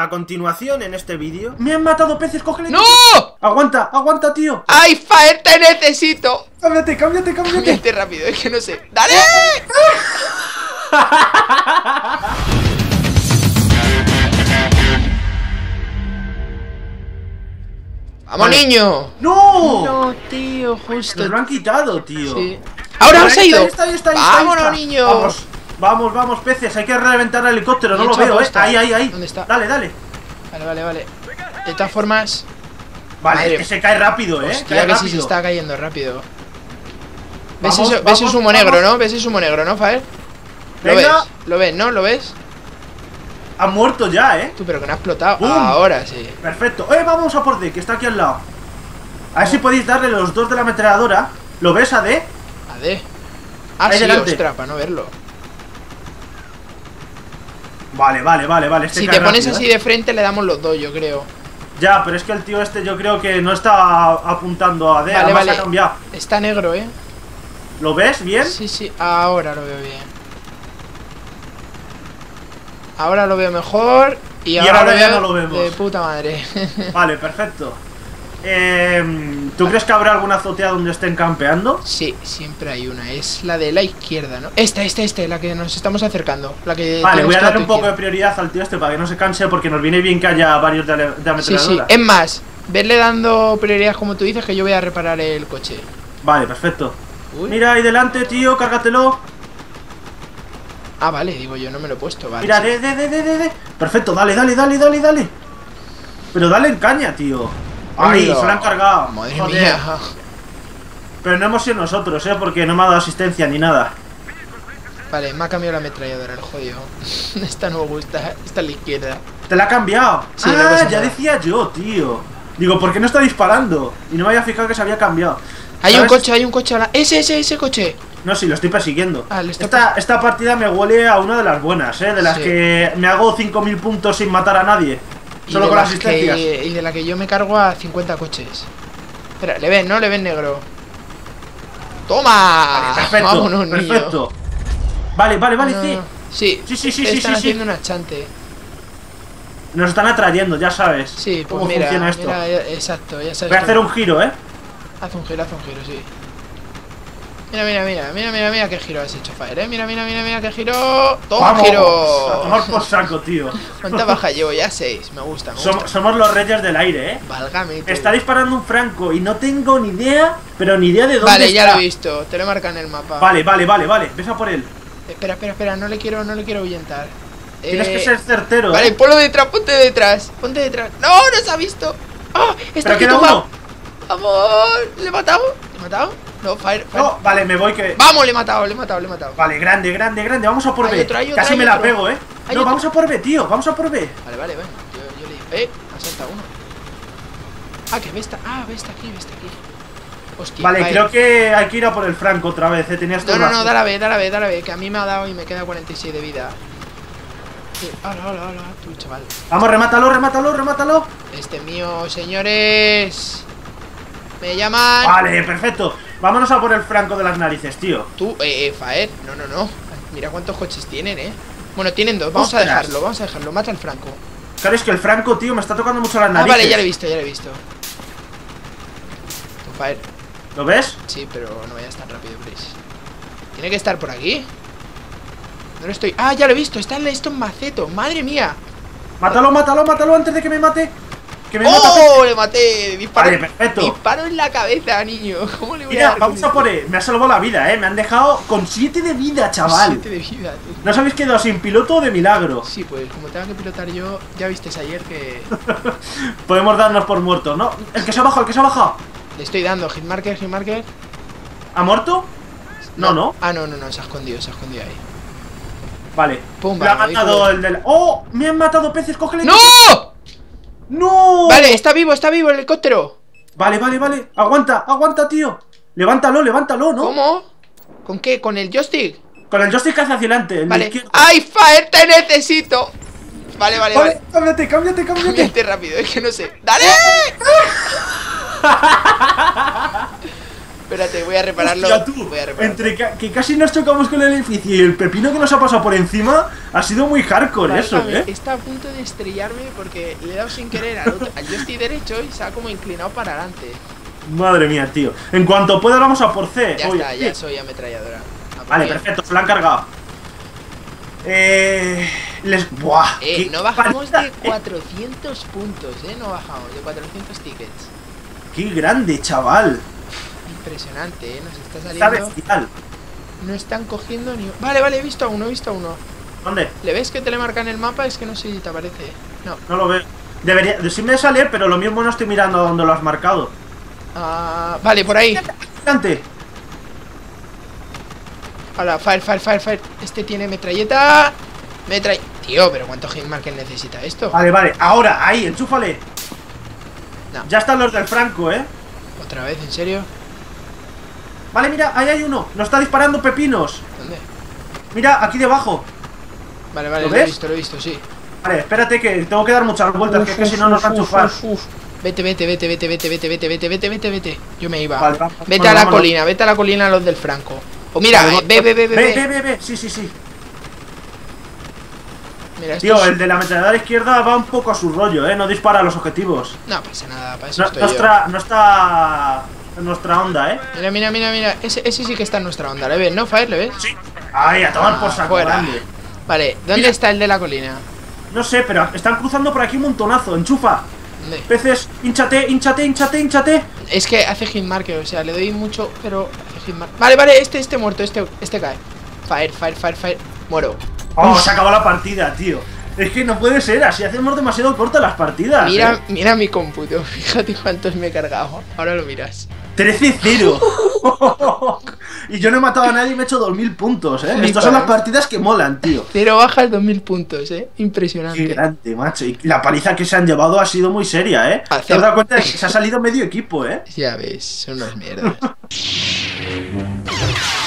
A continuación, en este vídeo... ¡Me han matado peces! ¡Cógele! ¡No! ¡Aguanta! ¡Aguanta, tío! ¡Ay, Faer, te necesito! ¡Cámbiate, cámbiate, cámbiate! Cámbiate rápido, es que no sé. ¡Dale! ¡Vamos, Vale. niño! ¡No! No, tío, justo. Nos lo han quitado, tío. Sí. ¡Ahora se ha ido! Está, está, está, ¡Vámonos, está. niño! Vamos, vamos, vamos, peces. Hay que reventar el helicóptero. No lo veo, eh. aposta. Ahí, ahí, ahí. ¿Dónde está? Dale, dale. Vale, vale, vale. De todas formas, Vale, Madre- es que se cae rápido, eh. hostia, cae que rápido. sí se está cayendo rápido. ¿Ves, Vamos, eso, ¿ves vamos, ese humo negro, vamos. no? ¿Ves ese humo negro, no, Faer? ¿Lo Venga. ves? ¿Lo ves, no? ¿Lo ves? Ha muerto ya, eh. Tú, pero que no ha explotado. ¡Bum! Ahora sí. Perfecto. Eh, vamos a por D, que está aquí al lado. A ver si podéis darle los dos de la ametralladora. ¿Lo ves, a D? A ver. Ah, Ahí sí, delante. para no verlo. Vale, vale, vale, vale. Este Si te pones rápido, así eh. de frente, le damos los dos, yo creo. Ya, pero es que el tío este yo creo que no está apuntando a D. Vale, vale. ha cambiado. Está negro, ¿eh? ¿Lo ves bien? Sí, sí, ahora lo veo bien. Ahora lo veo mejor. Y, Y ahora, ahora lo ya veo no lo vemos. de puta madre. Vale, perfecto. Eh, ¿Tú crees que habrá alguna azotea donde estén campeando? sí, siempre hay una. Es la de la izquierda, ¿no? Esta, esta, esta, la que nos estamos acercando. La que Vale, voy a tu un poco de prioridad al tío este para que no se canse porque nos viene bien que haya varios de, de Sí, sí. Es más, verle dando prioridad como tú dices que yo voy a reparar el coche. Vale, perfecto. Uy. Mira ahí delante, tío, cárgatelo. Ah, vale, digo yo, no me lo he puesto, vale. Mira, de, de, de, de, de. Perfecto, dale, dale, dale, dale, dale. Pero dale en caña, tío. Ay, se lo han cargado. Madre Joder. mía. Pero no hemos sido nosotros, eh, porque no me ha dado asistencia ni nada. Vale, me ha cambiado la ametralladora, el jodido. Esta no me gusta, esta a la izquierda. Te la ha cambiado. Sí, ah, ya nada. decía yo, tío. Digo, ¿por qué no está disparando? Y no me había fijado que se había cambiado. Hay un coche, hay un coche a la... ¡Ese, ese, ese coche! No, sí, lo estoy persiguiendo. Ah, esta, esta partida me huele a una de las buenas, ¿eh? De las Sí. que me hago 5.000 puntos sin matar a nadie. Solo con las asistencias. que- Y de la que yo me cargo a 50 coches. Espera, le ven, ¿no? Le ven negro. ¡Toma! Vale, perfecto, Vámonos, niño. Vale, vale, vale, No, sí. no. Sí, Sí, sí, sí, están sí, haciendo sí. un achante. Nos están atrayendo, ya sabes. Sí, pues cómo mira, funciona esto. mira, exacto, ya sabes. Voy a hacer un giro, ¿eh? Haz un giro, haz un giro, sí. Mira, mira, mira, mira, mira, mira qué giro has hecho, Fire, eh. Mira, mira, mira, mira qué giro. ¡Toma, ¡Vamos! giro! A tomar por saco, tío. ¿Cuánta baja llevo? Ya seis, me gusta, me gusta. Somos, somos los reyes del aire, ¿eh? Válgame. tú. Está disparando un franco y no tengo ni idea, pero ni idea de dónde Vale, ya está. lo he visto, te lo marca en el mapa. Vale, vale, vale, vale. Ves a por él. Espera, espera, espera, no le quiero, no le quiero ahuyentar. Tienes Eh, que ser certero, Vale, ¿eh? ponlo detrás, ponte detrás, ponte detrás. ¡No, no se ha visto! ¡Ah! ¡Está aquí. ¡Vamos! ¿Le he matado? ¿Le he matado? No, Fire, Fire. No, vale, me voy que. ¡Vamos! Le he matado, le he matado, le he matado. Vale, grande, grande, grande. Vamos a por Hay B. otro, otro, Casi me la pego, ¿eh? Hay No, vamos a por B, tío. Vamos a por B. Vale, vale, bueno. Yo, yo le digo. ¡Eh! Ha saltado uno. Ah, que ve esta. Ah, ve esta aquí, ve esta aquí. Hostia, Vale, Fire. creo que hay que ir a por el franco otra vez, ¿eh? Tenías No, no, razón. no, dale a ver, dale a ver, dale a ver, que a mí me ha dado y me queda 46 de vida. Sí, hola, hola, hola, tú, chaval. Vamos, remátalo, remátalo, remátalo. Este es mío, señores. Me llaman. Vale, perfecto. Vámonos a por el franco de las narices, tío. Tú, eh, eh, Faer. No, no, no. Mira cuántos coches tienen, eh. Bueno, tienen dos. Vamos a dejarlo, vamos a dejarlo. Mata al Franco. Claro, es que el franco, tío, me está tocando mucho las Ah, narices. vale, ya lo he visto, ya lo he visto. Tú, Faer. ¿Lo ves? Sí, pero no vayas tan rápido, please. Tiene que estar por aquí. No lo estoy. Ah, ya lo he visto. Está en esto en maceto. Madre mía. Mátalo, mátalo, mátalo antes de que me mate. Que me mata. ¡Oh! Le maté. Disparo. Vale, perfecto. Disparo en la cabeza, niño. ¿Cómo le voy a Mira, dar vamos a por él. Me ha salvado la vida, eh. Me han dejado con 7 de vida, chaval. Siete de vida, tú. No os habéis quedado sin piloto de milagro. Sí, pues como tenga que pilotar yo, ya vistes ayer que Podemos darnos por muertos, ¿no? El que se ha bajado, el que se ha bajado. le estoy dando hitmarker, hitmarker. ¿Ha muerto? No, no. Ah, no, no, no, se ha escondido, se ha escondido ahí. Vale. Pumba, Lo ha matado el del. ¡Oh! Me han matado peces, cógele. ¡No! ¡No! Vale, está vivo, está vivo el helicóptero. Vale, vale, vale. Aguanta, aguanta, tío. Levántalo, levántalo, ¿no? ¿Cómo? ¿Con qué? ¿Con el joystick? Con el joystick hacia adelante, el Vale. ¡Ay, Faer, te necesito! Vale, vale, Vale, vale. cámbiate, cámbiate, cámbiate. Cámbiate rápido, es que no sé. ¡Dale! Espérate, voy a repararlo. Hostia, tú, voy a repararlo. entre que casi nos chocamos con el edificio y el pepino que nos ha pasado por encima, ha sido muy hardcore eso, ¿eh? Está a punto de estrellarme porque le he dado sin querer al, otro, al joystick derecho y se ha como inclinado para adelante. Madre mía, tío. En cuanto pueda vamos a por C. Ya Oye, está, sí. ya soy ametralladora. ¿A por Vale, perfecto, se lo han cargado. Eh. Les. Buah. Eh, no bajamos de eh. 400 puntos, eh, no bajamos, de 400 tickets. Qué grande, chaval. Impresionante, eh, nos está Está saliendo. bestial. No están cogiendo ni. Vale, vale, he visto a uno, he visto a uno. ¿Dónde? ¿Le ves que te le marca en el mapa? Es que no sé si te aparece. No. No lo veo. Debería. Sí me sale, pero lo mismo no estoy mirando a dónde lo has marcado. Ah, vale, por ahí. Delante. Hola, fire, fire, fire, fire. Este tiene metralleta. Metra... Tío, pero ¿cuánto hitmarker necesita esto? Vale, vale. Ahora, ahí, enchúfale. No. Ya están los del Franco, eh. ¿Otra vez? ¿En serio? Vale, mira, ahí hay uno. Nos está disparando pepinos. ¿Dónde? Mira, aquí debajo. Vale, vale, ¿Lo lo, he visto, lo he visto, sí. Vale, espérate que tengo que dar muchas vueltas, que es que Uf, si no nos va a uf. Vete, vete, vete, vete, vete, vete, vete, vete, vete, vete, vete. Yo me iba. Vale, vete vámonos, a la vámonos. colina, vete a la colina los del Franco. O mira, Vale, eh, ve, ve, ve, ve, Ve, ve. ve, ve. Sí, sí, sí. Mira, Tío, es- el de la ametralladora izquierda va un poco a su rollo, eh. No dispara a los objetivos. No pasa nada, para eso No, estoy no yo. está, no está en nuestra onda, eh. Mira, mira, mira, mira. Ese, ese sí que está en nuestra onda, ¿le ves? ¿No, Fire? ¿Le ves? Sí. Ay, a tomar por Ah, saco fuera. grande. Vale, ¿dónde Mira. está el de la colina? No sé, pero están cruzando por aquí un montonazo. Enchufa. ¿Dónde? Peces, hinchate, hinchate, hinchate, hinchate. Es que hace hitmarker, o sea, le doy mucho, pero hace hitmarker. Vale, vale, este, este muerto, este, este cae. Fire, fire, fire, fire. Muero. Oh, se acabó la partida, tío. Es que no puede ser, así hacemos demasiado cortas las partidas. Mira, eh. mira mi cómputo, fíjate cuántos me he cargado. Ahora lo miras. 13-0. y yo no he matado a nadie y me he hecho 2000 puntos, eh. Estas son las partidas que molan, tío. Cero bajas, 2000 puntos, eh. Qué Impresionante. grande, macho. Y la paliza que se han llevado ha sido muy seria, eh. ¿Te has dado cuenta de que se ha salido medio equipo, eh? Ya ves, son unas mierdas.